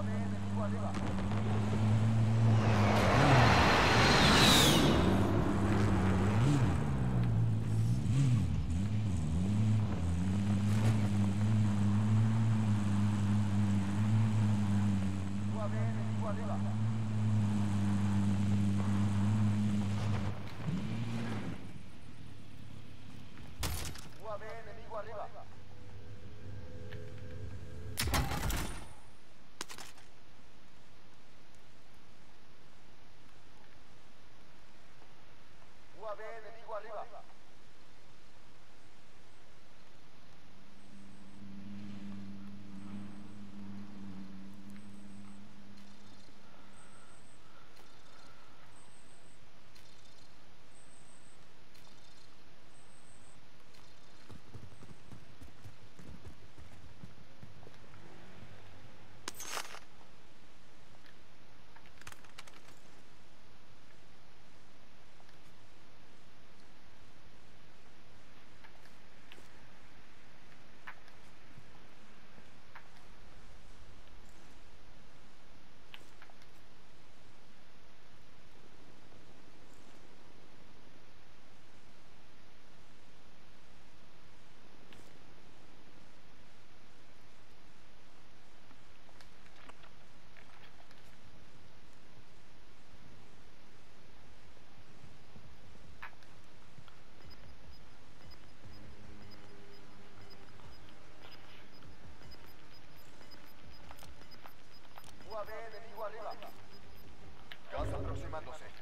Va bene, mi guarda. aproximándose.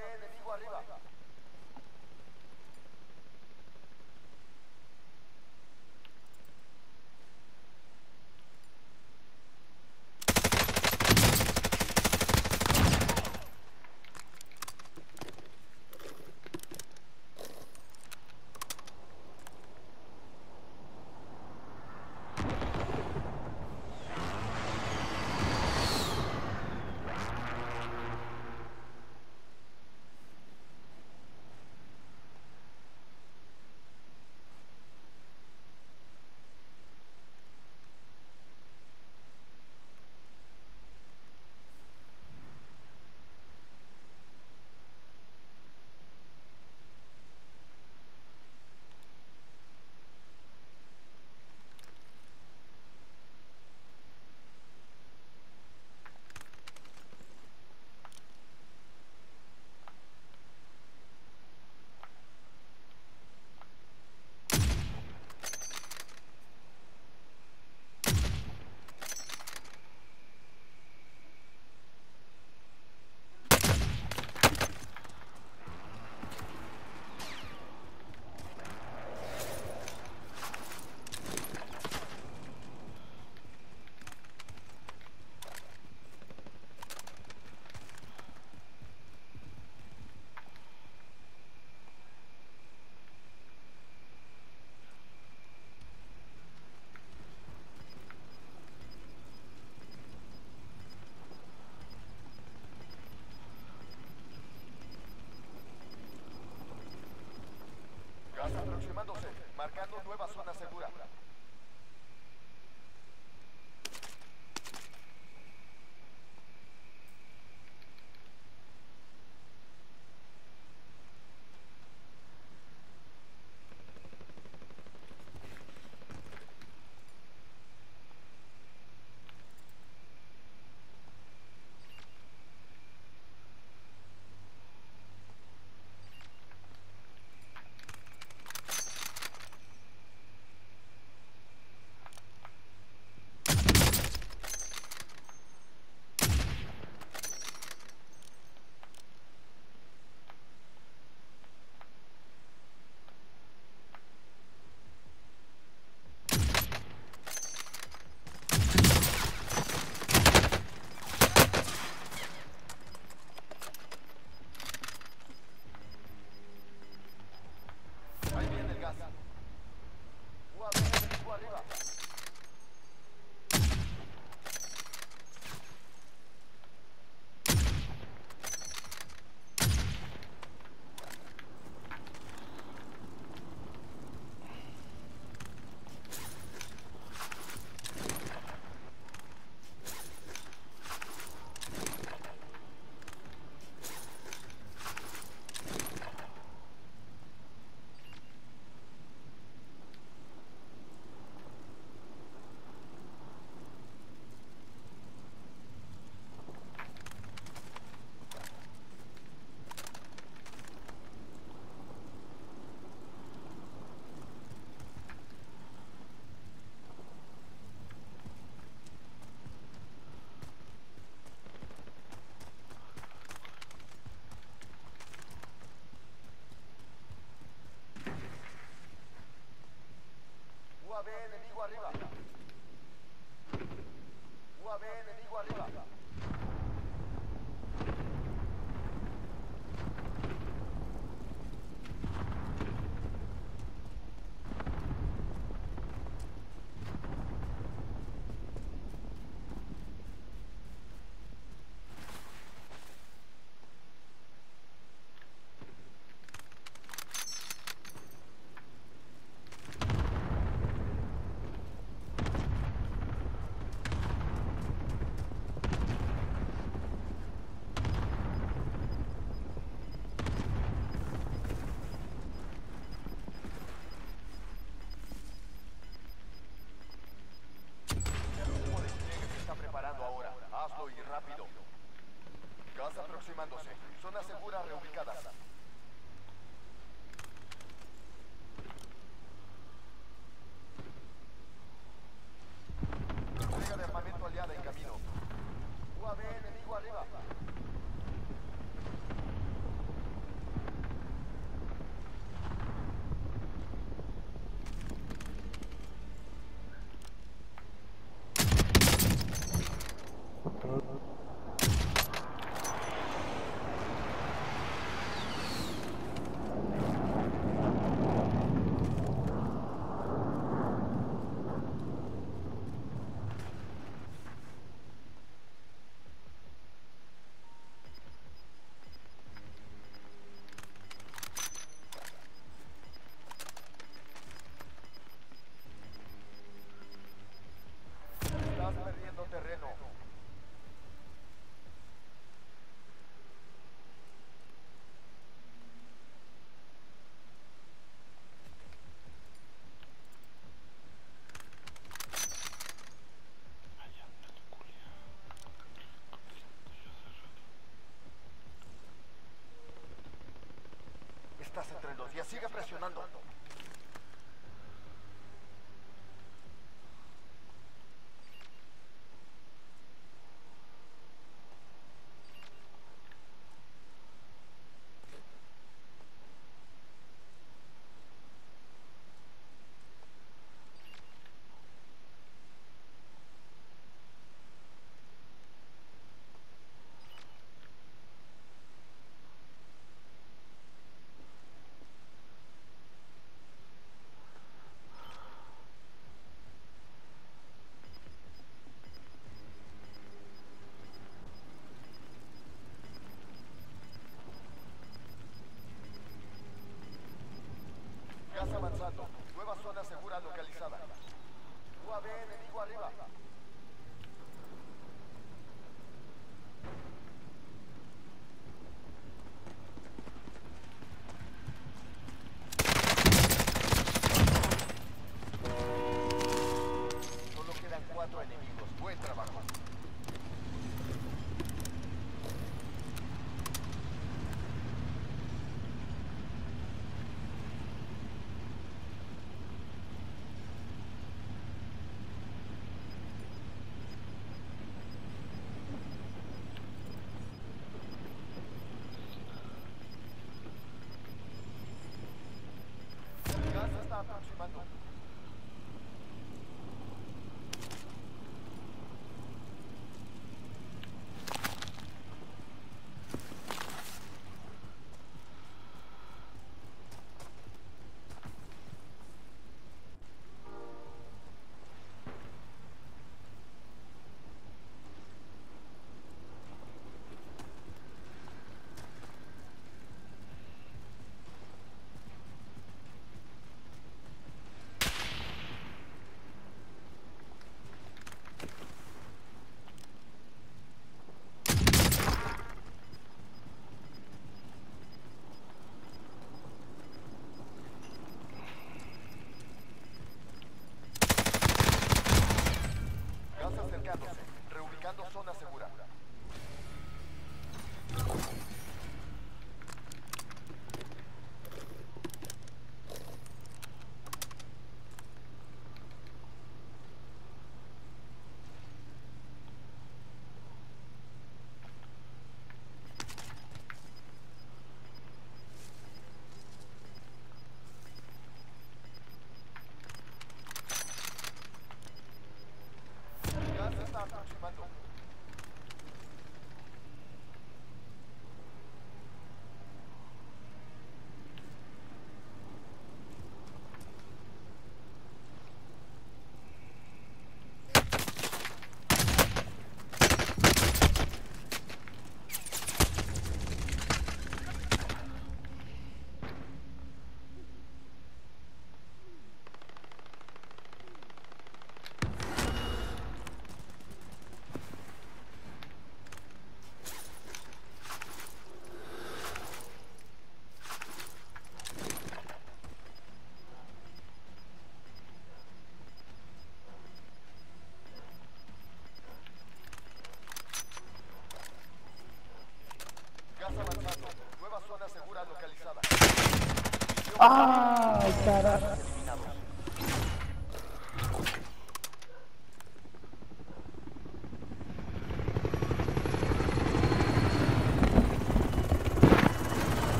man that aproximándose, marcando nueva zona segura. UAV enemigo arriba. UAV enemigo arriba. Rápido. Gas aproximándose. Zona segura reubicada. Entrega de armamento aliada en camino. UAV enemigo arriba. Estás entre los días. Sigue presionando. avanzando. Nueva zona segura localizada. UAV enemigo arriba. 28 maintenant.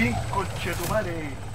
Vinco, te adumarei.